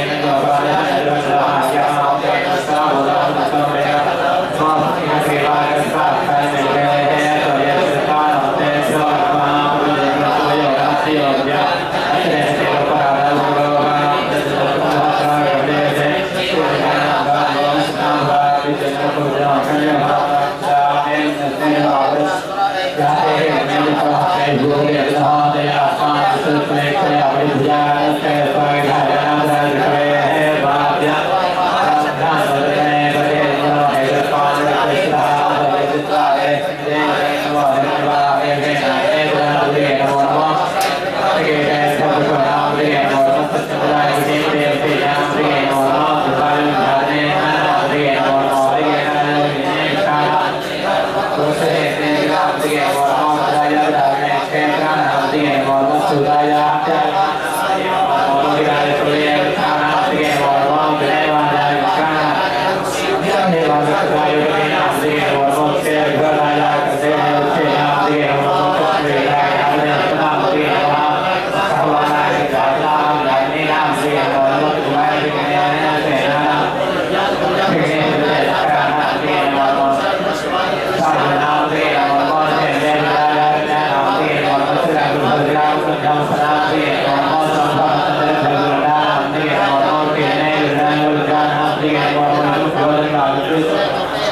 Diana Dora.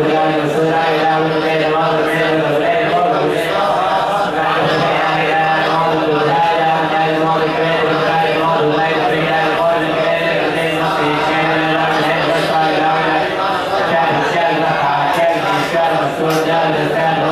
Jordan, the Sandal.